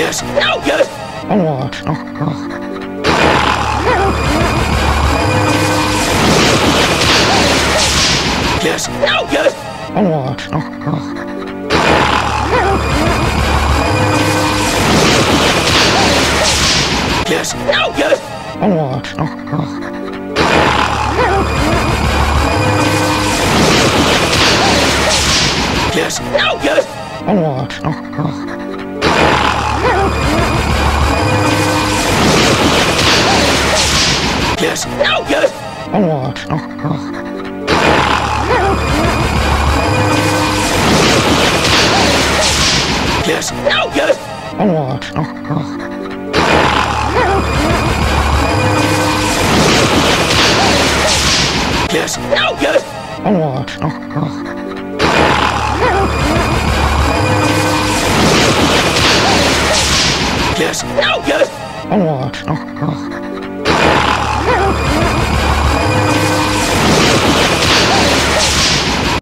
Yes. No. Yes. Yes. No. Yes. Yes. No. Yes. Yes. No. Yes. Yes! No! Yes! Oh, oh, oh. Yes! No! Yes! Oh, oh, oh. Yes! No! Yes! Oh, oh, oh. Yes. No. Yes. Oh, oh, oh.